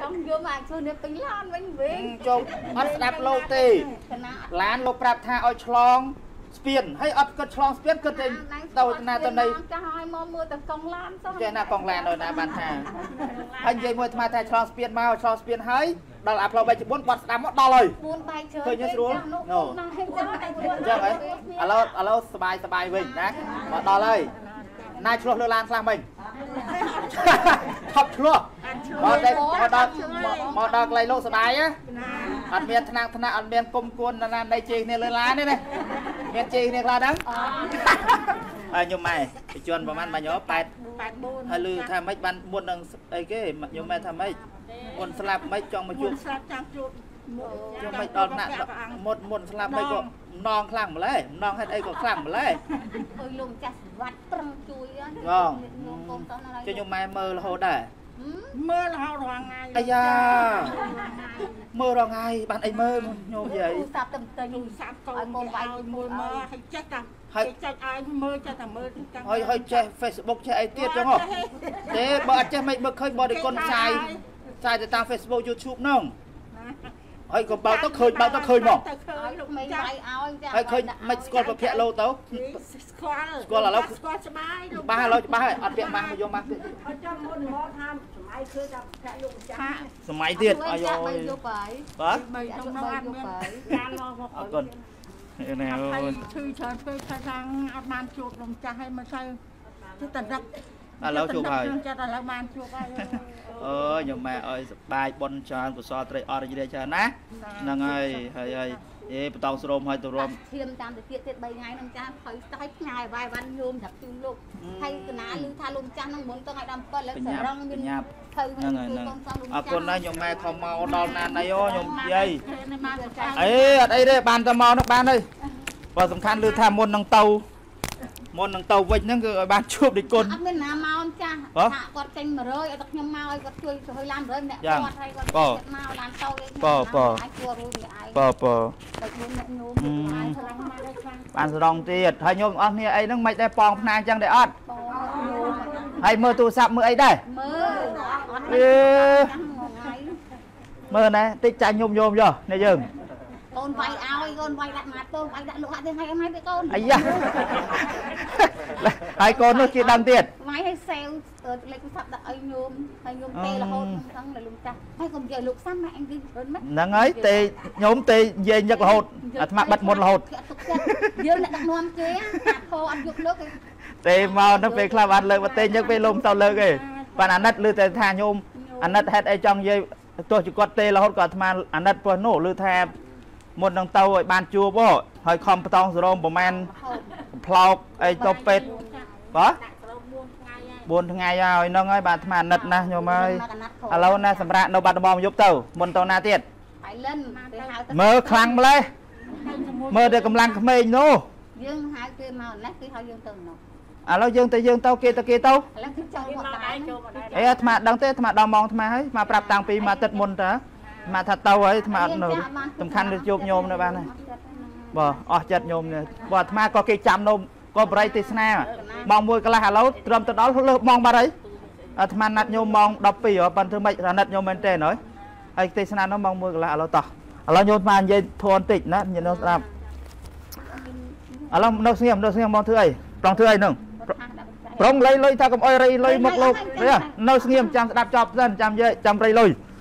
ចង់យកមកជួយនេះពេញឡានវិញវិញ ចូលអត់ស្ដាប់លោកទេ គណៈ ឡានលោកប្រាប់ថាឲ្យឆ្លងស្ពានហើយអត់គិតឆ្លងស្ពានគិតតែទៅណាទៅណី ចាស់ឲ្យមកមើលតែកង់ឡានសោះ ចេះណាកងឡាននៅណាបានថាហើយនិយាយមួយអាត្មាថាឆ្លងស្ពានមកឆ្លងស្ពានហើយដល់អាផ្លូវ3.4បាត់ស្ដាំមកដល់ហើយ ពួនបែកជើ ឃើញទេស្រួល ណូ ណូ ណាហេតុចឹង អញ្ចឹងហ៎ឥឡូវឥឡូវសบายសบายវិញណាមកដល់ហើយណាឆ្លោះលើឡានខ្លះមិញ ថប់ឆ្លោះមកតែមកដល់មកដល់កន្លែងលោកសបាយណាអត់មានថ្នាក់ថ្នាក់អត់មានគុំគួនណាណៃជេរគ្នាលើឡានទេណាមានជេរគ្នាខ្លះដឹងហើយញុំម៉ែបច្ចុប្បន្នប្រហែលបាញ់យោ8 84ហើយលឺថាម៉េចបានមុននឹងអីគេញុំម៉ែថាម៉េចមុនស្លាប់ម៉េចចង់មកជួបស្លាប់ចង់ជួប ខ្ញុំមិនដល់ណាក់មុនមុនស្លាប់មិនក៏ម្ដងខ្លាំងម្ល៉េះម្ដងហេតុអីក៏ខ្លាំងម្ល៉េះអើយលោកចាស់វត្តប្រឹងជួយបងខ្ញុំកូនតោះណាចុះខ្ញុំម៉ែមើលរហូតដែរមើលរហូតរាល់ថ្ងៃអាយ៉ាមើលរងថ្ងៃបានអីមើលខ្ញុំនិយាយទូរស័ព្ទតែតែទូរស័ព្ទកូនមកវាយមួយមើលឲ្យចេះតាហើយចេះឲ្យមើលចេះតែមើលទាំងហើយហើយចេះ Facebook ចេះអីទៀតចឹងហ៎ទេបើអត់ចេះមិនបើឃើញបរិគុណផ្សាយផ្សាយទៅតាម Facebook YouTube ហ្នឹង ហើយក៏បើកទៅឃើញបើកទៅឃើញមកទៅឃើឲ្យញលោលោកកមេចាស់វាយឲ្យចាហើយឃើញមិនស្គាល់ប្រភពលោទៅស្គាល់ស្គាល់ឥឡូវស្គាល់ច្បាស់លោកបាសឥឡូវច្បាស់ហើយអត់ពាក់បាសមកយកបាសទៀតអត់ចាំមុនមកថាសម័យឃើញថាប្រាក់លោកម្ចាស់ថាសម័យទៀតអាយបីយយកបាយបាទបីក្នុងនោះអត់មានការមកមកអរគុណនេះអត់អូហើយយឈឺច្រើនពេកថាខាងអត់បានជួបលោកចាស់ហើយមិនសូវចិត្តតែដឹក ឥឡូវជួបហើយចិត្តឥឡូវបានជួបហើយអើយខ្ញុំម៉ែឲ្យសបាយប៉ុនច្រើនកុសលត្រីអររីករាយច្រើនណាហ្នឹងហើយហើយហើយអេបតោស្រោមឲ្យទៅរួមធៀមតាមទៅទៀតទៀត3ថ្ងៃនឹងចាស់ហើយស្ដាយផ្ញើវាយវ៉ាន់ញោមថាជូនលោកហើយកណាឮថាលោកចាស់នឹងមុនទៅឲ្យដល់7ឥឡូវបសញ្ញាប់រងបមានញ្ញាប់ទៅហ្នឹងហើយហ្នឹងកូនសំលោកអរគុណណាស់ខ្ញុំម៉ែខំមកដល់ណាណៃអូខ្ញុំនិយាយនេះបានទៅចាស់អេអត់អីទេបានតែមកនោះបានហើយបើសំខាន់ឮថាមុននឹងទៅ មុននឹងទៅវិញហ្នឹងគឺឲ្យបានជួបដូចគុណអត់មានណាមកចាស់ហ៎ថាគាត់ចេញ100ឲ្យតែខ្ញុំមកឲ្យគាត់ជួយជួយឡាន100ម្នាក់យ៉ាងគាត់ឲ្យគាត់ប៉មកឡានតូចប៉ប៉ឲ្យគួររួយម្នាក់ឯងបើបើតែខ្ញុំអ្នកញោមអឺឲ្យខ្លាំងមកឲ្យខ្លាំងបានសរងទៀតហើយខ្ញុំអស់គ្នាអីហ្នឹងមិនដែរប៉ងផ្នាអញ្ចឹងដែរអត់បងញោមហើយមើលទូរស័ព្ទមើលអីដែរមើលអត់អេចាំងងហើយមើលណែតិចចាញ់ញោមញោមយោនេះយើង កូនវាយឲ្យកូនវាយដាក់ម៉ាតូវាយដាក់លោកហាក់ទេហើយអីមកទេកូនអាយ៉ាហើយកូននោះគេដឹងទៀតវាយឲ្យសេវលេខទូរស័ព្ទដាក់ឲ្យញោមហើយញោមទេរហូតហ្នឹងដល់លោកចាស់ហើយកុំនិយាយលោកសាំម៉ាក់អញវិញមិនមែនហ្នឹងហើយទេញោមទេនិយាយញឹករហូតអាត្មាបិទមុនរហូតគេអត់ទុកចិត្តយើងអ្នកដឹកនាំគេអាខោអត់យកលើកគេទេមកទៅពេលខ្លះបានលើកមកទេញឹកពេលលំទៅលើកឯងបានអាណិតឮតែថាញោមអាណិតហេតុអីចង់និយាយទោះជាគាត់ទេរហូតក៏អាត្មាអាណិតព្រោះនោះឮថា មុននឹងទៅឲ្យបានជួបហ៎ហើយខំបតងសរោមប្រហែលហូបផ្លោកអីទៅពេទ្យបាទដាក់ទៅ4ថ្ងៃហើយ4ថ្ងៃហើយហ្នឹងហើយបាទអាត្មាអាណិតណាស់ញោមហើយមកអាណត្តិខោឥឡូវណាសម្រាប់នៅបាត់ដំបងយប់ទៅមុនទៅណាទៀតបៃលិនគេហៅទៅមើលខ្លាំងម្លេះមើលតែកម្លាំងក្មេងនោះយើងហៅគេមកណាគេហៅយើងទៅនោះឥឡូវយើងទៅយើងទៅគេទៅគេទៅឥឡូវគេចូលមកដែរចូលមកដែរអេអាត្មាដឹងទេអាត្មាដល់ម៉ោងអាត្មាហើយអាត្មាប្រាប់តាំងពីមួយអាទិត្យមុនតើ អាត្មាថាទៅហើយអាត្មាអត់នៅសំខាន់គឺជួបញោមនៅបានហើយបាទអស់ចិត្តញោមនេះបើអាត្មាក៏គេចាំនៅក៏បរិយទេសនាម៉ោង1កន្លះឥឡូវត្រឹមទៅដល់លើសម៉ោងបាត់ហើយអាត្មាណាត់ញោមម៉ោង12ហ៎ប៉ុន្តែធ្វើម៉េចអាណិតញោមមែនទេហើយហើយទេសនានោះម៉ោង1កន្លះឥឡូវតោះឥឡូវញោមអាត្មានិយាយធន់បន្តិចណាញោមស្ដាប់ឥឡូវនៅស្ងៀមនៅស្ងៀមមកធ្វើអីប្រងធ្វើអីហ្នឹងប្រុងលៃលុយថាកុំអុយរៃលុយមកលោកនេះនៅស្ងៀមចាំស្ដាប់ចប់សិនចាំនិយាយចាំរៃលុយហើយយើងចាស់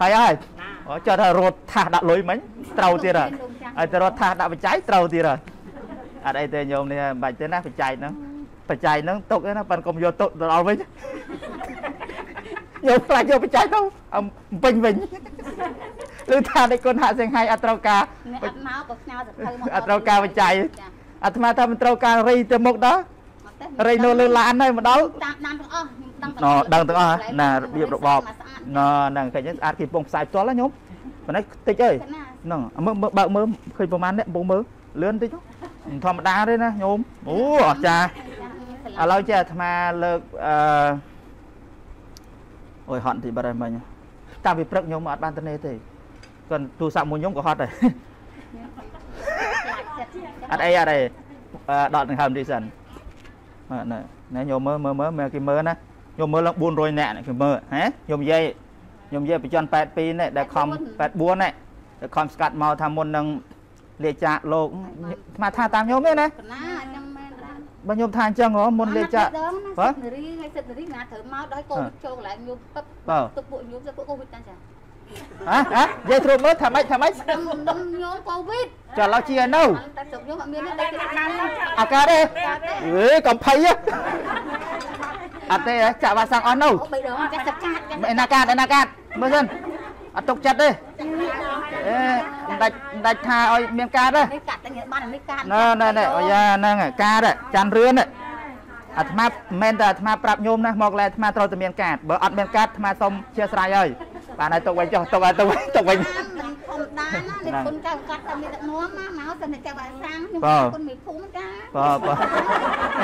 ហើយអស់ហើយហើយណាអូចុះថារត់ថាសដាក់លុយមិញត្រូវទៀតហើយហើយទៅរត់ថាសដាក់បច្ច័យត្រូវទៀតហើយអត់អីទេញោមនេះមិនបាច់ទេណាបច្ច័យហ្នឹងបច្ច័យហ្នឹងទុកទេណាប៉ិនកុំយកទុកទៅដល់វិញយកខ្លាចយកបច្ច័យទៅអំពេញវិញឬថាដេចគុណហាក់សៀងហៃអត់ត្រូវការអ្នកអត់មកក៏ស្ញើសភៅមកអត់ត្រូវការបច្ច័យអាត្មាថាមិនត្រូវការរីទៅមុខដល់រីនៅលើឡានហើយមកដល់តាមតាមទាំងអស់ខ្ញុំដឹងណដឹងទាំងអស់ណារបៀបរបបណ ហ្នឹងឃើញស្អាតគេពងផ្សាយផ្ទាល់ណាញោមប៉ុន្តែតិចអើយហ្នឹងមើលមើលបើកមើលឃើញប្រហែលអ្នកពងមើលលឿនតិចធម្មតាទេណាញោមអូអស្ចារ្យឥឡូវចេះអាត្មាលើកអឺអូយហត់តិចបាត់ហើយមិញតាំងពីព្រឹកញោមអត់បានទៅនេះទេគាត់ទូរស័ព្ទមួយញោមក៏ហត់ដែរអត់អីអត់អីអឺដកដង្ហើមតិចសិនមើលណែណែញោមមើលមើលមើលមើលគេមើលណា ខ្ញុំមើលឡើង400នាក់ខ្ញុំមើលហ៎ខ្ញុំនិយាយខ្ញុំនិយាយបញ្ជន82នេះដែលខំ84នេះដែលខំស្កាត់មកថាមុននឹងលាចាកលោកស្មាថាតាមខ្ញុំទេណាកណាចាំមែនដែរបើខ្ញុំថាអញ្ចឹងហ៎មុនលាចាកដងបើណាសិទ្ធនារីហើយសិទ្ធនារីណាត្រូវមកដោយកូនចូលកន្លែងញោមពឹបបើទឹកពួកញោមទៅពួកកូវីដតាចាហ៎ហ៎និយាយត្រួតមើលថាម៉េចថាម៉េចខ្ញុំខ្ញុំញោមកូវីដចុះឡើយជាឲ្យនៅតែស្រុកញោមអត់មានទេតែគេបានឱកាសទេអេកំភៃហ៎ អត់ទេហ៎ចាក់វ៉ាក់សាំងអស់នៅអូបីដងចាស់សកាត់ចាស់ឯណាកាតឯណាកាតមើលសិនអត់ទុកចិត្តទេអេមិនដាច់មិនដាច់ថាឲ្យមានកាតទេនេះកាត់តែបាននេះកាត់ណែណែណែអូយ៉ាហ្នឹងហើយកាតហ៎ចាន់រឿនហ៎អាត្មាមិនមែនតែអាត្មាប្រាប់ញោមណាមកលែអាត្មាត្រូវតែមានកាតបើអត់មានកាតអាត្មាសុំជាស្រ័យហើយបានហើយទុកវិញចុះទុកហើយទុកវិញទុកវិញមិនធម្មតាណានេះគុណកៅកាត់តែមានទឹកនោមមកមកសិនតែចាំឲ្យសាំងខ្ញុំបើគុណមីភូមិចាបើបើ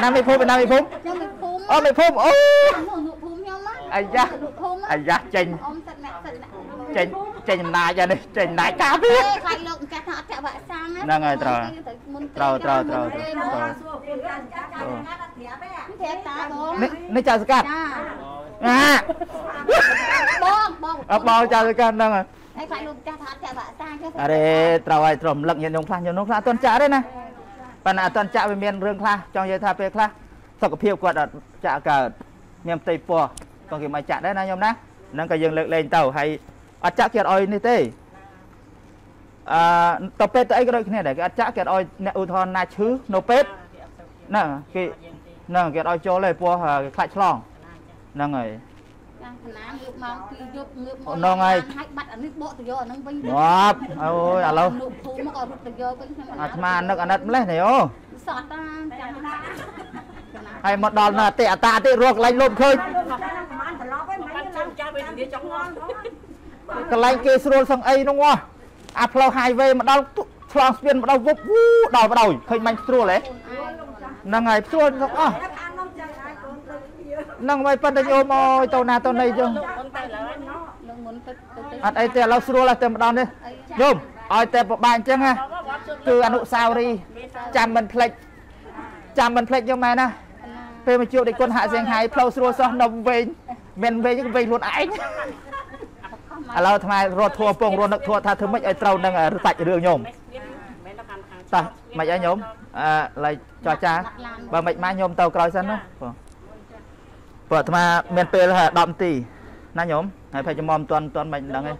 ណាមីភូមិណាមីភូមិខ្ញុំមីភូមិ អូមីភូមិអូនោះនោះភូមិខ្ញុំណាអាយ៉ានោះភូមិអាយ៉ាចេញអ៊ំសិតអ្នកសិតអ្នកចេញចេញអំណាចហើយនេះចេញអំណាចការពាទេរខ្លាចលោកចាស់ថាអត់ចាក់វ៉ាក់សាំងហ្នឹងហើយត្រូវមុនត្រូវត្រូវត្រូវទេត្រូវមកសួរគុណចាចាចាណាត់ត្រាប់ឯងទេតាបងនេះនេះចៅសកាត់ចាអាបងបងអបោចៅសកាត់ហ្នឹងហើយហើយខ្លាចលោកចាស់ថាអត់ចាក់វ៉ាក់សាំងទេអរេត្រូវហើយត្រូវរំលឹកញាតិញោមខ្លះញាតិញោមខ្លះអត់ទាន់ចាក់ទេណាប៉ុន្តែអត់ទាន់ចាក់វាមានរឿងខ្លះចង់និយាយថាពេលខ្លះ សុខភាពគាត់អត់ចាក់កើតមានផ្ទៃពោះក៏គេមកចាក់ដែរណាញោមណាហ្នឹងក៏យើងលើកលែងទៅហើយអត់ចាក់គេអត់អោយនេះទេអឺទៅពេទ្យទៅអីក៏ដូចគ្នាដែរគេអត់ចាក់គេអត់អោយអ្នកឧទាហរណ៍ណាឈឺនៅពេទ្យហ្នឹងគេហ្នឹងគេអត់អោយចូលទេពោះគេខ្លាចឆ្លងហ្នឹងហើយចាស់ណាងើបមកពីយប់ងើបមកហ្នឹងហើយហើយបាត់អានេះបកទៅយកអាហ្នឹងវិញងាប់អូយឥឡូវលោកភូមិមកក៏រត់ទៅយកវិញខ្ញុំអាត្មានឹកអាណិតម្លេះនេះអូសតតាចាំណា ហើយមកដល់នៅអតិអតាអតិរកកន្លែងលោតឃើញប្រហែលត្រឡប់ឯងមិនចាំចាំពេលនិយាយចង់ងល់កន្លែងគេស្រួលសឹងអីនោះហ៎អាផ្លូវ highway មកដល់ឆ្លងស្ពានមកដល់វឹបវូដល់បដ ாய் ឃើញមាញ់ស្រួលហ៎ហ្នឹងហើយស្រួលទាំងអស់ខាងនោះចឹងហើយកូនទៅវាហ្នឹងហើយប៉ុន្តែញោមអើយទៅណាទៅណីចឹងនឹងមុនទៅទៅទៅអត់អីទេឥឡូវស្រួលហើយតែម្ដងនេះញោមឲ្យតែប្របាអញ្ចឹងណាគឺអនុស្សាវរីយ៍ចាំមិនភ្លេចចាំមិនភ្លេចញោមម៉ែណា ពេលមកជួបដេកគុណហាក់សៀងហៃផ្លូវស្រួលសោះនៅវិញមិនវិញវិញខ្លួនឯងឥឡូវអាត្មារត់ធัวពងរត់នឹកធัวថាធ្វើម៉េចឲ្យត្រូវនឹងសាច់រឿងញោមតោះមិនអីញោមអឺឡៃចរចាបើមិនមកញោមទៅក្រោយសិនណាបងព្រោះអាត្មាមានពេល10នាទីណាញោមហើយពេលចំមមិនទាន់ទាន់មិនដឹងទេ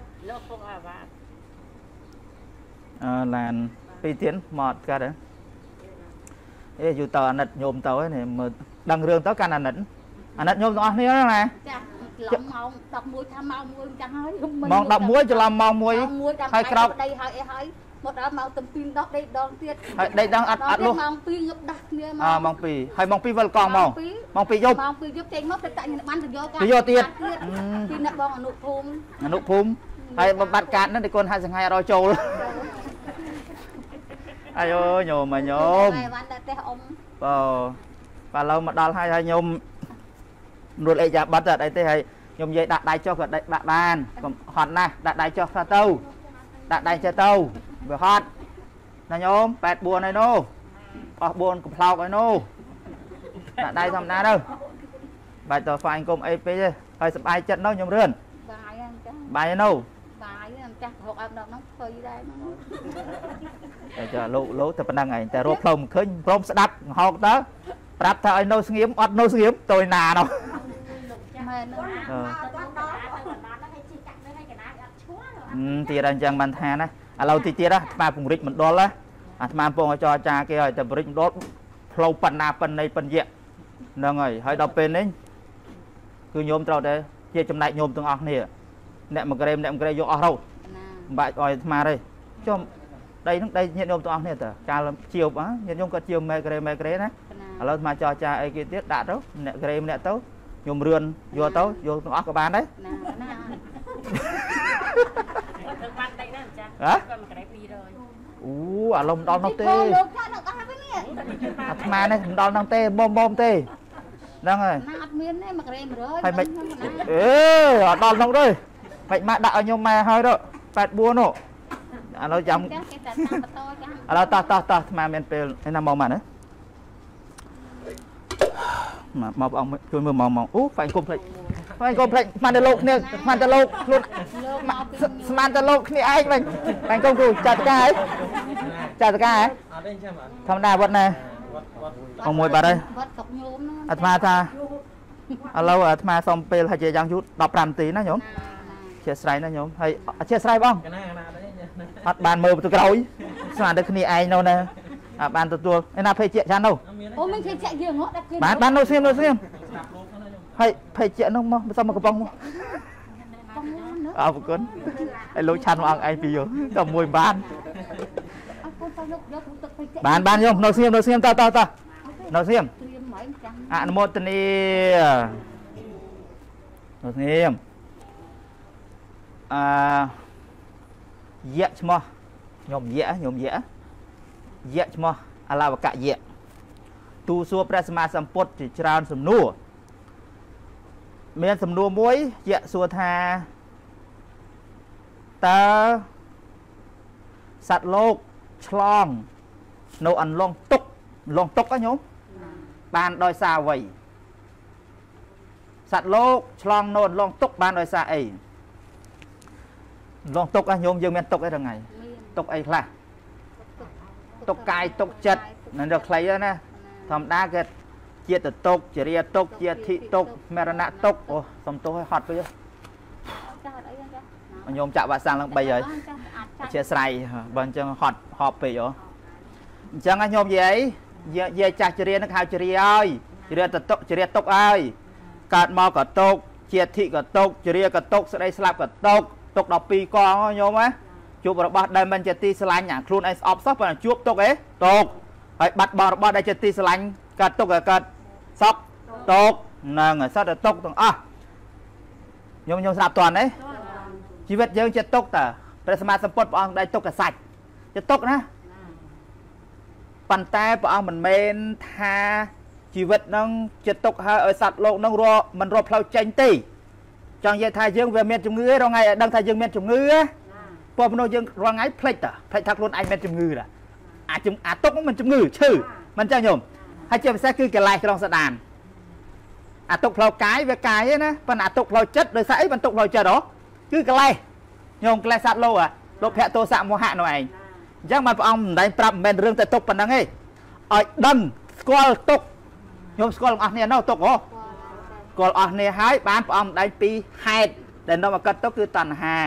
អឺឡានពីទៀនមកកាត់ហ៎អេយូរតអាណិតញោមទៅហ្នឹងមើល ដឹងរឿងទៅកាន់អាណិតអាណិតញោមទាំងអស់គ្នាហ្នឹងណាចាស់ឡំម៉ោង11ថាម៉ោង1ចាំហើយម៉ោង11ច្រឡំម៉ោង1 1ចាំហើយក្រោកដីហើយអីហើយមកដល់ម៉ោងទំពីរដងដីដងទៀតហើយដេកដឹងអត់អត់លុះម៉ោង2ងឹបដាស់គ្នាមកអើម៉ោង2ហើយម៉ោង2វិលកងមកម៉ោង2យប់ម៉ោង2យប់ចេញមកទៅតាក់បានទៅយកទៅយកទៀតពីអ្នកបងអនុភូមិអនុភូមិហើយបំបត្តិកាតហ្នឹងតែកូនហាត់សង្ហៃអត់ឲ្យចូលអាយអូញោមអាញោមតែបានតែផ្ទះអ៊ំបើ បើឥឡូវមកដល់ហើយហើយញោមរួចអេយ៉ាប័តអត់អីទេហើយញោមនិយាយដាក់ដៃចុះក៏ដាក់បានកុំហត់ណាស់ដាក់ដៃចុះថាទៅដាក់ដៃចេះទៅវាហត់ណាញោម84ហើយនោះអស់4កំប្លោកហើយនោះដាក់ដៃធម្មតាទៅបាច់ទៅហ្វាញគុំអីពេកទេហើយសប្បាយចិត្តនោះញោមរឿនបាយហ្នឹងចាបាយហើយនោះបាយហ្នឹងចាស់រកអត់ដល់ហ្នឹងភ័យដែរហ្នឹងតែចាលោកលោកតែប៉ុណ្្នឹងឯងតែរកផ្លូវមិនឃើញព្រមស្ដាប់ហោកទៅ ប្រាប់ថាឲ្យនៅស្ងៀមអត់នៅស្ងៀមទៅណានោះមែនហ្នឹងអឺអឺទៀតអញ្ចឹងបានថាណាឥឡូវទីទៀតណាអាត្មាពង្រិចមណ្ឌលណាអាត្មាពងឲ្យចរចាគេឲ្យតែពង្រិចមណ្ឌលផ្លូវបណ្ណាបណ្ណៃបញ្ញៈហ្នឹងហើយហើយដល់ពេលនេះគឺញោមត្រូវតែជាចំណែកញោមទាំងអស់គ្នាអ្នកមកក្រេមអ្នកមកក្រេយកអស់រោណាមិនបាច់ឲ្យអាត្មាទេចុះដីហ្នឹងដីញាតិញោមទាំងអស់គ្នាតើកាលជាវហ៎ញាតិញោមគាត់ជាវមេក្រេមេក្រេណាណា ឥឡូវអាត្មាចរចាអីគេទៀតដាក់ទៅអ្នកក្រេម្នាក់ទៅខ្ញុំរឿនយកទៅយកទាំងអស់ក៏បានដែរណាណាធ្វើបានតិចណាស់ចាហ៎គាត់មកក្រែ200អូអាឡុំដល់នោះទេលោកចាស់ដល់អស់វិញនេះអាត្មានេះមិនដល់នោះទេមុំមុំទេហ្នឹងហើយណាអត់មានទេមកក្រែ100ហើយមិនអេអត់ដល់នោះទេមិនមកដាក់ឲ្យខ្ញុំម៉ែហើយទៅ84នោះឥឡូវចាំចាស់គេតែតាមបន្តចាស់ឥឡូវតោះតោះតោះអាត្មាមានពេលឯណាមកមកណា មកមកបងជួយមើលមកមកអូហ្វាញ់កុំភ្លេចហ្វាញ់កុំភ្លេចស្មានតែលោកគ្នាស្មានតែលោកខ្លួនលោកមកពីស្មានតែលោកគ្នាឯងវិញហ្វាញ់កុំគ្រូចាត់តកាហ៎ចាត់តកាហ៎អត់ទេចាំអត់ធម្មតាវត្តណាវត្តវត្តអង្គមួយបាត់ហើយវត្តតុកញោមហ្នឹងអាត្មាថាឥឡូវអាត្មាសុំពេលហើយជាយ៉ាងយូរ15នាទីណាញោមណាណាអធិស្ឋានណាញោមហើយអធិស្ឋានបងកណាកណាទេអត់បានមើលទៅក្រោយស្មានតែគ្នាឯងនោះណាអត់ បានទទួលឯណាភេជាចាននោះមានអូមិនគេចាក់យើងហ៎ដាក់គេបានបាននោះស្ងៀមនោះស្ងៀមស្ដាប់លោកហ្នឹងខ្ញុំហើយភេជានោះមកសុំមកកំប៉ុងមកកំញោមណាអរគុណហើយលោកឆាន់មកអង្គឯងពីយោក៏មួយបានអរគុណតើលោកយកទឹកទៅចាក់បានបានយកនៅស្ងៀមនៅស្ងៀមតតតនៅស្ងៀមត្រៀមមកចាំអនុមោទនីនៅស្ងៀមអឺយៈឈ្មោះខ្ញុំយៈខ្ញុំយៈ យៈឈ្មោះអឡាវកៈយៈទូសួរព្រះសម្មាសម្ពុទ្ធជាច្រើនសំណួរមានសំណួរមួយយៈសួរថាតើសត្វលោកឆ្លងនៅអន្លង់ទុកលងទុកហ៎ញោមបានដោយសារអ្វីសត្វលោកឆ្លងនូនលងទុកបានដោយសារអីលងទុកអះញោមយើងមានទុកអីថ្ងៃមានទុកអីខ្លះ ទុកកាយទុកចិត្តនៅដល់ខ្លីហ្នឹងណាធម្មតាគេជាតិទុកចរិយាទុកជាធិទុកមរណៈទុកអូសំទោសឲ្យហត់ពេកចាស់អីចាស់ញោមចាក់វ៉ាក់សាំងឡើង3ហើយអាចចាជាស្រ័យបើអញ្ចឹងហត់ហប់ពេកហ៎អញ្ចឹងញោមយាយយាយចាស់ចរិយានឹងហៅចរិយាហើយចរិយាទុកចរិយាទុកហើយកើតមកក៏ទុកជាធិក៏ទុកចរិយាក៏ទុកស្ដីស្លាប់ក៏ទុកទុក12កងហ៎ញោមណា ជួបរបស់ដែលមិនជាទីស្រឡាញ់អាខ្លួនឯងស្អប់សោះប៉ុន្តែជួបទុកអេទុកហើយបាត់បង់របស់ដែលជាទីស្រឡាញ់កើតទុកក៏កើតសក់ទុកហ្នឹងហើយសត្វតែទុកទាំងអស់ញោមញោមស្ដាប់តន់ទេជីវិតយើងជាទុកតើព្រះសម្មាសម្ពុទ្ធព្រះអង្គដែលទុកកសាច់ជាទុកណាប៉ុន្តែព្រះអង្គមិនមែនថាជីវិតហ្នឹងជាទុកហើយឲ្យសត្វលោកហ្នឹងរកមិនរកផ្លូវចេញទេចង់និយាយថាយើងវាមានជំងឺឯងរងថ្ងៃឲ្យដឹងថាយើងមានជំងឺណា ពួកមនុស្សយើងរងថ្ងៃភ្លេចតើភ្លេចថាខ្លួនឯងមានជំងឺតាអាជំអាទុកហ្នឹងមិនជំងឺឈឺមិនចឹងញោមហើយជាពិសេសគឺកិលេសក្នុងសដានអាទុកផ្លូវកាយវាកាយឯណាប៉ុន្តែអាទុកផ្លូវចិត្តដោយសារអីបន្ទុកផ្លូវចិត្តហ៎គឺកិលេសញោមកិលេសសត្វលោកលោកភៈទោសៈមោហៈនោះឯងអញ្ចឹងបានព្រះអង្គមិនដែងប្រាប់មិនមែនរឿងតែទុកប៉ុណ្ណឹងទេឲ្យដឹងស្គាល់ទុកញោមស្គាល់ទាំងអស់គ្នានោះទុកហ៎ស្គាល់អស់គ្នាហើយបានព្រះអង្គមិនដែងពីហេតុដែលនាំមកកើតទុកគឺតណ្ហា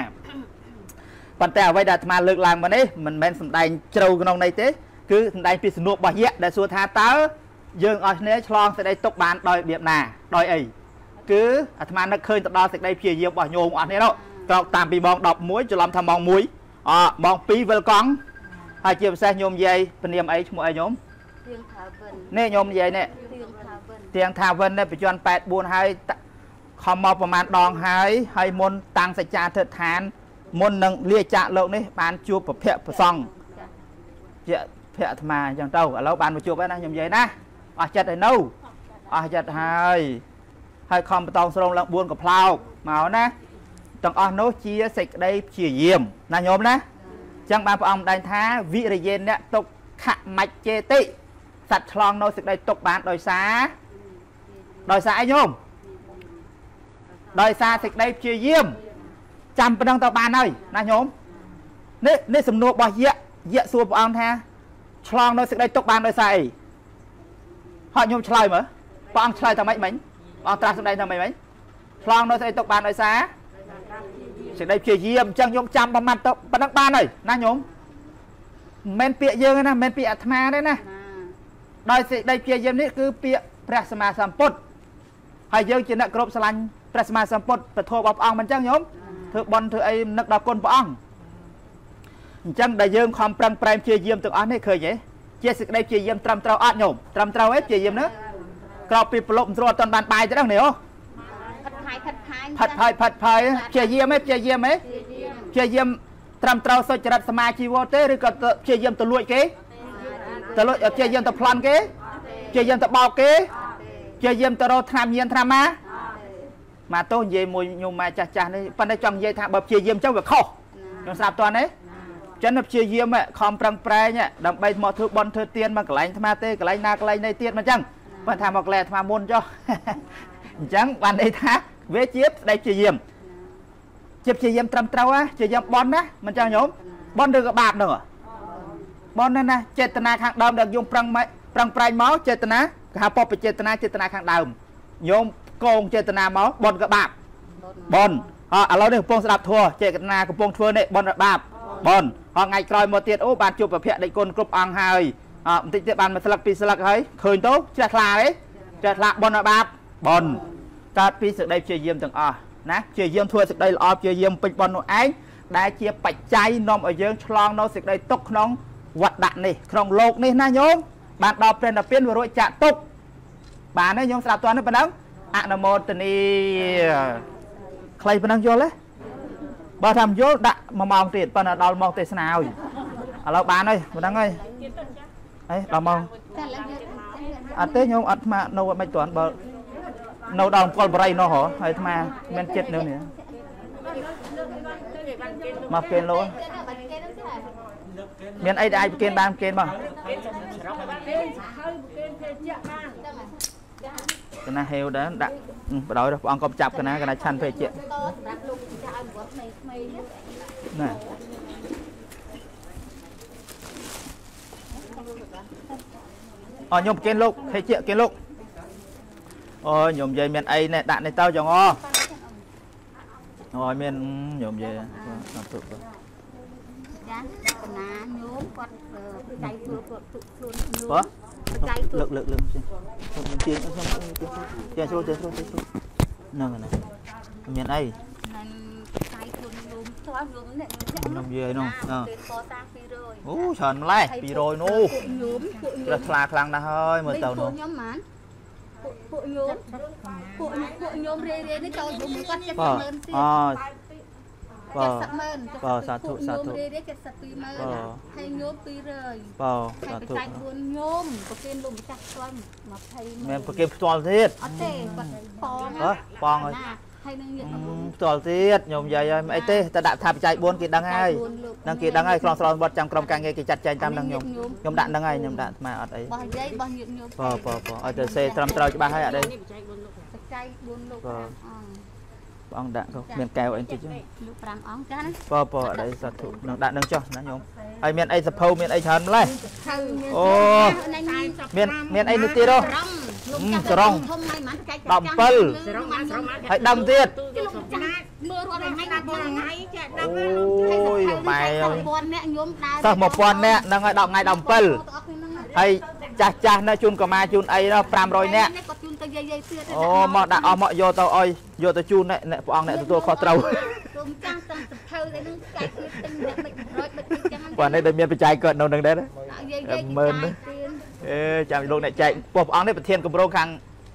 ប៉ុន្តែអ្វីដែលអាត្មាលើកឡើងមកនេះមិនមែនសំដែងជ្រៅក្នុងន័យទេគឺសំដែងពីសំណួររបស់យៈដែលសួរថាតើយើងអស់គ្នាឆ្លងសេចក្តីទុកបានដោយរបៀបណាដោយអីគឺអាត្មានឹកឃើញទៅដល់សេចក្តីព្យាយាមរបស់ញោមអស់នេះនោះក្រោកតាមពីម៉ោង11ច្រឡំថាម៉ោង1អម៉ោង2វិលកង់ហើយជាពិសេសញោមយាយពនាមអីឈ្មោះអីញោមទៀងថាវិននេះញោមនិយាយនេះទៀងថាវិនទៀងថាវិននេះបច្ចុប្បន្ន84ហើយតខំមកប្រហែលដងហើយហើយមុនតាំងសច្ចាធិដ្ឋាន មុននឹងលាចាកលោកនេះបានជួបប្រភពប្រសង់ជាភៈអាត្មាអញ្ចឹងទៅឥឡូវបានមកជួបហើយណាញោមយាយណាអស់ចិត្តហើយនៅអស់ចិត្តហើយហើយខំបតងស្រងឡើង4កំផ្លោកមកណាទាំងអស់នោះជាសេចក្តីព្យាយាមណាញោមណាអញ្ចឹងបានព្រះអង្គម្ដែងថាវិរិយេនៈទុក្ខមច្ចេតិសត្វឆ្លងនៅសេចក្តីទុកបានដោយសារដោយសារអីញោមដោយសារសេចក្តីព្យាយាម ចាំប៉ុណ្ណឹងទៅបានហើយណាញោមនេះនេះសំណួររបស់យៈយៈសួរព្រះអង្គថាឆ្លងនៅសេចក្តីទុកបានដោយសារអីហើយញោមឆ្លើយមើលព្រះអង្គឆ្លើយថាម៉េចមិញព្រះអង្គត្រាស់សម្ដែងថាម៉េចមិញឆ្លងនៅសេចក្តីទុកបានដោយសារសេចក្តីព្យាយាមអញ្ចឹងញោមចាំប្រមាត់ទៅប៉ុណ្ណឹងបានហើយណាញោមមិនមែនពាក្យយើងទេណាមិនមែនពាក្យអាត្មាទេណាណាដោយសេចក្តីព្យាយាមនេះគឺពាក្យព្រះសម្មាសម្ពុទ្ធហើយយើងជាអ្នកគ្រប់ស្រឡាញ់ព្រះសម្មាសម្ពុទ្ធពធរបស់ព្រះអង្គមិនអញ្ចឹងញោម ធ្វើបន់ធ្វើអីនឹកដល់គុណព្រះអង្គអញ្ចឹងដែលយើងខំប្រឹងប្រែងព្យាយាមទាំងអស់នេះឃើញទេជាសេចក្តីព្យាយាមត្រឹមត្រូវអត់ញោមត្រឹមត្រូវទេព្យាយាមណាក្រោកពីប្រឡប់មិនស្រួលអត់ទាន់បានបាយទេហ្នឹងនេះអូផិតផាយផិតផាយផាត់ផាយផាត់ផាយព្យាយាមទេព្យាយាមទេព្យាយាមព្យាយាមត្រឹមត្រូវសុចរិតសមាជីវៈទេឬក៏ទៅព្យាយាមទៅលួចគេទៅលួចព្យាយាមទៅប្លន់គេព្យាយាមទៅបោកគេព្យាយាមទៅរកឆ្នាំញៀនឆ្នាំម៉ា មកតោះនិយាយមួយញោមម៉ែចាស់ចាស់នេះប៉ុន្តែចង់និយាយថាបើព្យាយាមចឹងវាខុសខ្ញុំស្ដាប់តើនេះចឹងព្យាយាមខំប្រឹងប្រែងដើម្បីមកធ្វើបន់ធ្វើទៀនមកកន្លែងអាត្មាទេកន្លែងណាកន្លែងណីទៀតមកចឹងបើថាមកលែអាត្មាមុនចុះអញ្ចឹងបានន័យថាវាជាស្ដីព្យាយាមជាព្យាយាមត្រឹមត្រូវណាព្យាយាមបន់ណាមិនចឹងញោមបន់ឬក៏បាបហ្នឹងហ៎បន់ណាស់ណាចេតនាខាងដើមដែលយើងប្រឹងមកប្រឹងប្រែងមកចេតនាគេហៅពពចេតនាចេតនាខាងដើមញោម កងចេតនាមកបនក៏បាបបនអឥឡូវនេះកំពុងស្ដាប់ធัวចេតនាកំពុងធ្វើនេះបនបាបបនអថ្ងៃក្រោយមកទៀតអូបានជួបប្រភពដេចគុណគ្រប់អង្គហើយអបន្តិចទៀតបានមួយស្លឹកពីរស្លឹកហើយឃើញទៅជ្រះថ្លាទេជ្រះថ្លាបនបាបបនកើតពីសេចក្តីព្យាយាមទាំងអស់ណាព្យាយាមធ្វើសេចក្តីល្អព្យាយាមពេញបននោះឯងដែលជាបច្ច័យនាំឲ្យយើងឆ្លងនៅសេចក្តីទុកក្នុងវត្តដាក់នេះក្នុងលោកនេះណាញោមបានដល់ព្រះនិព្វានវារួចចាក់ទុកបានទេញោមស្ដាប់តើនេះប៉ុណ្ណឹង អនុមោទនីខ្លីប៉ុណ្ណឹងយល់ទេបើថាមិនយល់ដាក់1ម៉ោងទៀតប៉ុន្តែដល់ម៉ោងទេសនាហើយឥឡូវបានហើយប៉ុណ្ណឹងហើយអីដល់ម៉ោងតែឡើយយើងអត់ទេញោមអត់អាត្មានៅមិនទាន់បើនៅដល់អង្គលបរិយនោះហ៎ហើយអាត្មាមានចិត្តនៅនេះមកគេលោមានអីដែលអាចប្រគេនបានប្រគេនបង កណាហេវដែរដាក់បដ ாய் ព្រះអង្គក៏ចាប់កណាកណាឆាន់ពេកជាតសម្រាប់លោកចាឲ្យវត្តក្មេងៗនេះណាអញខ្ញុំប្រគេនលោកហេជាគេលោកអូយខ្ញុំនិយាយមានអីនេះដាក់នេះទៅចងអអូយមានខ្ញុំនិយាយអត់ទុកចាកណាញោមគាត់បច្ច័យធ្វើគាត់ខ្លួនញោមបើបច្ច័យធ្វើ លើកលើកលើកចេះខ្ញុំទាញខ្ញុំទាញស្រួលទាញស្រួលទាញស្រួលហ្នឹងណាមានអីនឹងបច្ច័យខ្លួនញោមស្គាល់ញោមនេះខ្ញុំនិយាយនោះពេលកសាង200អូច្រើនម្លេះ200នោះពួកញោមពួកញោជ្រះមថ្លាខ្លាំងណាស់ហើយមើលទៅពួកនោះខ្ញុំហ្មងពួកពួកញោមពួកពួកញោមរាយរាយនេះចូលយំមួយគាត់70បើម៉ឺនទៀតអូ បើ70ម៉ឺនបើសាធុសាធុញោមរាយរាយ72ម៉ឺនបើហើយញោម200បើហើយសាបធុច្ច័យ4ញោមប្រគេនលោកម្ចាស់ស្គាល់20មានប្រគេនផ្ទាល់ទៀតអត់ទេគាត់ប៉ងហ៎ប៉ងហើយណាហើយនឹងញាតិអឺមកផ្ទាល់ទៀតខ្ញុំនិយាយហើយមិនអីទេតែដាក់ថាបច្ច័យ4គេដឹងហើយនឹងគេដឹងហើយខ្លងស្រន់វត្តចាំក្រុមការងារគេចាត់ចែងតាមនឹងខ្ញុំខ្ញុំដាក់ដឹងហើយខ្ញុំដាក់ស្មាអត់អីបោះយាយបោះញាតិញោមបើបើបើឲ្យទៅសេត្រឹមត្រូវច្បាស់ហើយអត់អីបច្ច័យ4លោក5អង្គ ព្រះអង្គដាក់ក៏មានកែវអីតិចហ្នឹងលោក5អង្គចាណាបើបើអត់អីសាធុនឹងដាក់នឹងចុះណាខ្ញុំហើយមានអីសភៅមានអីច្រើនម្លេះហើយអូមានមានអីនេះទៀតហ៎ស្រងលោកចាស់ស្រងធំហើយមិនកាច់17ស្រងបានស្រងបានហើយដឹងទៀតលោកចាស់មើលរាល់ថ្ងៃណាបងថ្ងៃចាស់ដល់អូយម៉ែអើយ1000នាក់ញោមដើរសិស្ស1000នាក់ហ្នឹងហើយ10ថ្ងៃ17ហើយ ចាស់ចាស់នៅជូនកម៉ាជូនអីនោះ500នាក់គាត់ជូនទៅយាយយាយទៀតអូមកដាក់អស់មកយកទៅអុយយកទៅជូនអ្នកអ្នកព្រះអង្គអ្នកទទួលខុសត្រូវគុំចាំតាំងសភៅទៅនឹងកាច់ទៀតទិញអ្នកមិនរត់មិនចឹងបាទនេះដែលមានបច្ច័យកើតនៅនឹងដែរណាយាយយាយមើលណាអេចាំលោកអ្នកចែកពោះព្រះអង្គនេះប្រធានគម្រោងខាង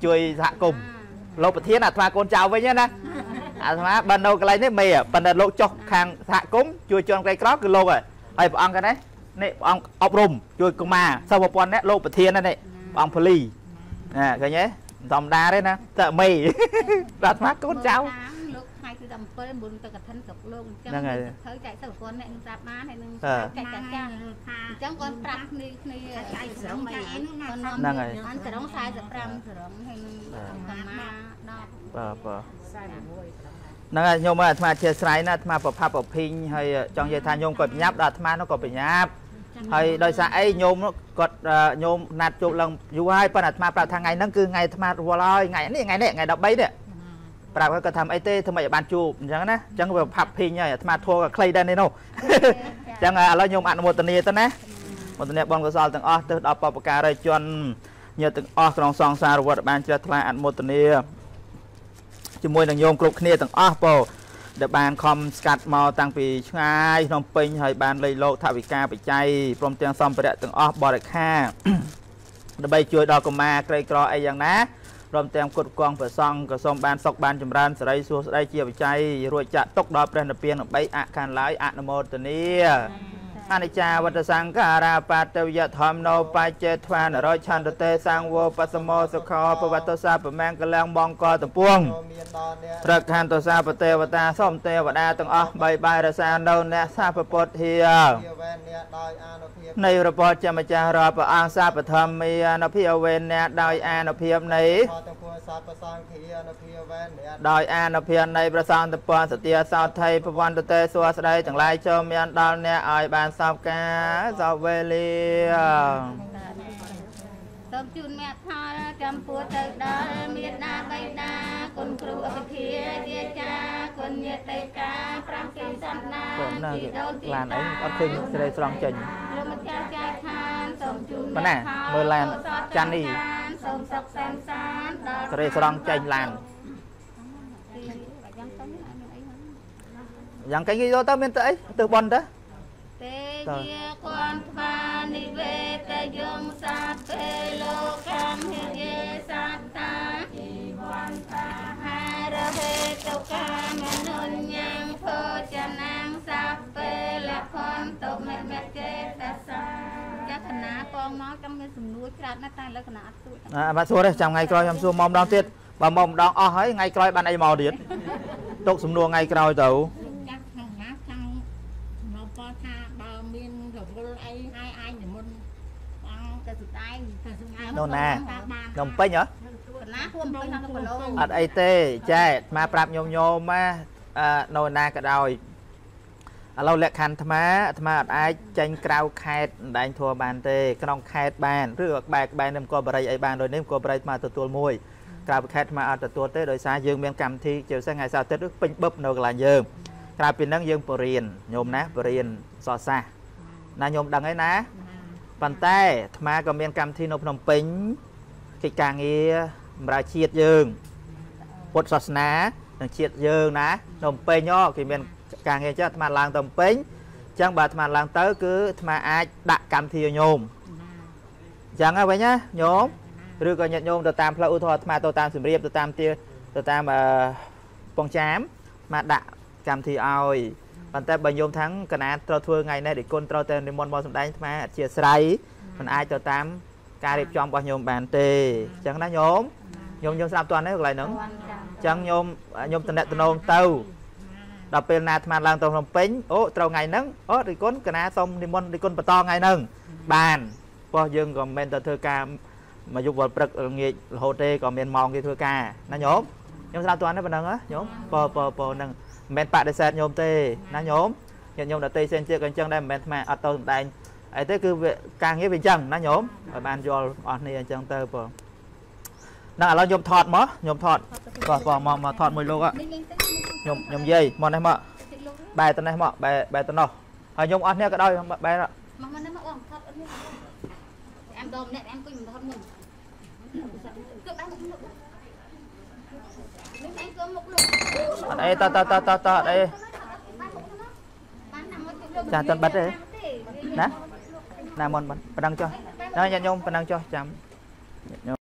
ជួយសហគមន៍លោកប្រធានអាត្មាកូនចៅវិញណាអាត្មាបើនៅកន្លែងនេះមេប៉ុន្តែលោកចុះខាងសហគមន៍ជួយជនក្រីក្រគឺលោកហើយហើយព្រះអង្គហ្នឹង នេះព្រះអង្គអប់រំជួយកុមារសិស្ស1000នាក់លោកប្រធានហ្នឹងនេះព្រះអង្គពលីណាឃើញទេធម្មតាទេណាតែមេអាត្មាកូនចៅលោកថ្ងៃទី17មុនទៅកឋិនគ្រប់លោកអញ្ចឹងហ្នឹងហើយធ្វើចែកសិស្សប្រព័ន្ធអ្នកនឹងប្រាប់បានហើយនឹងអឺចែកចាស់ចាស់អញ្ចឹងគាត់ប្រាប់គ្នាគ្នាចែកស្រងមិនអីហ្នឹងគាត់នាំហ្នឹងហើយអានស្រង45ស្រងហើយនឹងកម្មា10បាទបាទ ហ្នឹងហើយខ្ញុំអាត្មាអធិស្ឋានណាអាត្មាប្រផាប់ប្រភីងហើយចង់និយាយថាញោមក៏ប្រញាប់ដល់អាត្មានោះក៏ប្រញាប់ហើយដោយសារអីញោមនោះគាត់អឺញោមណាត់ជួបឡើងយូរហើយប៉ុន្តែអាត្មាប្រាប់ថាថ្ងៃហ្នឹងគឺថ្ងៃអាត្មារវល់ហើយថ្ងៃនេះថ្ងៃនេះថ្ងៃ13នេះប្រាប់ហើយគាត់ថាអីទេធ្វើម៉េចឲ្យបានជួបអញ្ចឹងណាអញ្ចឹងវាប្រផាប់ភីងហើយអាត្មាធัวក៏ខ្លីដែរនេះនោះអញ្ចឹងឥឡូវញោមអនុមោទនាទៅណាមោទនាបងកុសលទាំងអស់ទៅដល់បពការីជនញាតិទាំងអស់ក្នុងសង្សារវត្តបានជ្រះថ្លាអនុមោទនា ជាមួយនឹងញោមគ្រប់គ្នាទាំងអស់ពោដែលបានខំស្កាត់មកតាំងពីឆ្ងាយក្នុងពេញហើយបានលៃលោកថវិកាបច្ច័យព្រមទាំងសម្ភារៈទាំងអស់បរិខាដើម្បីជួយដល់កុមារក្រីក្រអីយ៉ាងណាព្រមទាំងគុតគង់ប្រសង់ក៏សូមបានសុខបានចម្រើនសេរីសួស្តីជាបច្ច័យរួចចាក់ទុកដល់ព្រះនិព្វានដើម្បីអខានឡើយអនុមោទនា អនិច្ចាវត្តសង្ខារាបតវយធម្មនោបច្ចេថ្វានរយឆន្ទតេសង្វោបសមោសុខោបវត្តសាបមង្គលំបងកតពួងមានដល់អ្នកប្រកខន្ទសាបទេវតាសូមទេវតាទាំងអស់បីបាយរសានៅអ្នកសាពពុទ្ធាជាវេនអ្នកដោយអានុភាពនៃរបបជាម្ចាស់រាល់ព្រះអង្គសាពធម្មានុភាវេនអ្នកដោយអានុភាពនៃខទាំងពួងសត្វប្រសង្ឃានុភាវេនអ្នកដោយអានុភាពនៃព្រះសង្ឃតពសទាសោថៃប្រវន្តតេសួស្ដីទាំងឡាយចូលមានដល់អ្នកឲ្យបានសពការសពវេលាសូមជូនមេផលចំពោះទៅដល់មេដាបៃតាគុណគ្រូអភិធាយាចាគុណញាតិកាប្រាំគីសន្តានគាត់ណាជីដូនជីឡានអីអត់ឃើញស្រីស្រង់ចេញលោកម្ចាស់ចាយខានសូមជូនប៉ុណ្ណាមើលឡានចាន់នេះសូមសុខសាន្តសានដល់ស្រីស្រង់ចេញឡានយ៉ាងទៅមានអីមានអីហ្នឹងយ៉ាងកេងគេយកទៅមានទៅអីទៅបនទៅ ទេជាគន់ថ្វានិវេតយងសាទពេលោកកម្មហិយេសត្តាជីវន្តាហារហេតុកាមនុញ្ញងភោចនាងសាពេលខន្តុមេមេកេតសាចាគណៈកងមកចង់មានសំណួរច្រើនណាស់តែលក្ខណៈអត់ទួតអ่าបាទសួរទេចាំថ្ងៃក្រោយខ្ញុំសួរមកម្ដងទៀតបើមកម្ដងអស់ហើយថ្ងៃក្រោយបានអីមកទៀតទុកសំណួរថ្ងៃក្រោយទៅ ចាស់ខាងណាខាងនៅពថាបើមានរវល់អីហើយអាចនិមន្តបង ទៅសុដែង ទៅស្ងាត់ នោះណាតាមបាននំពេញហ៎គណៈហួមពេញដល់គីឡូអត់អីទេចែមកប្រាប់ញោមញោមម៉ាអឺនៅណាក៏ដោយឥឡូវលក្ខខណ្ឌអាត្មាអាត្មាអត់អាចចេញក្រៅខេត្តម្ដែងធัวបានទេក្នុងខេត្តបានឬក៏ក្បែរក្បែរនឹងក៏បរិយអីបានដូចនេះក៏បរិយអាត្មាទទួលមួយក្រៅពីខេត្តអាត្មាអត់ទទួលទេដោយសារយើងមានកម្មវិធីជាពិសេសថ្ងៃសៅរ៍អាទិត្យពេញបឹបនៅកន្លែងយើងក្រៅពីហ្នឹងយើងបរៀនញោមណាបរៀនសរសាសណាញោមដឹងហើយណា ប៉ុន្តែអាត្មាក៏មានកម្មវិធីនៅភ្នំពេញកិច្ចការងារបម្រើជាតិយើង ពុទ្ធសាសនានិងជាតិយើងណានៅភ្នំពេញហ៎គេមានការងារចឹងអាត្មាឡើងទៅភ្នំពេញអញ្ចឹងបើអាត្មាឡើងទៅគឺអាត្មាអាចដាក់កម្មវិធីឲ្យញោមអញ្ចឹងហ៎វិញណាញោមឬក៏ញាតិញោមទៅតាមផ្លូវឧទាហរណ៍អាត្មាទៅតាមសំរៀបទៅតាមទាទៅតាមអឺពងចាមអាត្មាដាក់កម្មវិធីឲ្យ ប៉ុន្តែបើញោមថាងកណាត្រូវធ្វើថ្ងៃនេះដូចគុណត្រូវតែនិមន្តមកសម្ដែងអាត្មាអធិស្ឋានមិនអាចទៅតាមការរៀបចំរបស់ញោមបានទេអញ្ចឹងណាញោមញោមញោមស្ដាប់តើនេះកន្លែងហ្នឹងអញ្ចឹងញោមញោមតំណែងតំណងទៅដល់ពេលណាអាត្មាឡើងទៅភ្នំពេញអូត្រូវថ្ងៃហ្នឹងអូរិគុណកណាសុំនិមន្តរិគុណបន្តថ្ងៃហ្នឹងបានព្រោះយើងក៏មិនមែនទៅធ្វើការមកយប់វល់ព្រឹកល្ងាចរហូតទេក៏មានម៉ោងគេធ្វើការណាញោមញោមស្ដាប់តើនេះប៉ុណ្ណឹងហ៎ញោមបើបើបើហ្នឹង មិនមែនបដិសេធញោមទេណាញោមញាតិញោមដតីផ្សេងទៀតក៏អញ្ចឹងដែរមិនមែនអាត្មាអត់ទៅសម្ដែងអីទេគឺវាការងារវាអញ្ចឹងណាញោមឲ្យបានយល់អស់គ្នាអញ្ចឹងទៅបងហ្នឹងឥឡូវញោមថតមកញោមថតបាទបងមកមកថតមួយលោកនេះលេងទៅខ្ញុំខ្ញុំយាយមកនេះមកតិចលោកបែរទៅនេះមកបែរបែរទៅនោះហើយខ្ញុំអស់នេះក៏ដោយបែរមកមកនេះមកអងថតអត់នេះអាមដមអ្នកអាមគុញមិនថតមុនគឺបានមុខលោកនេះឯងក៏មុខលោក អត់អីតតតតតអត់អីបានណាមកលោកចាតិនបិទទេណាណាមុនប៉ុណ្ណឹងចុះណាញាតិញោមប៉ុណ្ណឹងចុះចាំ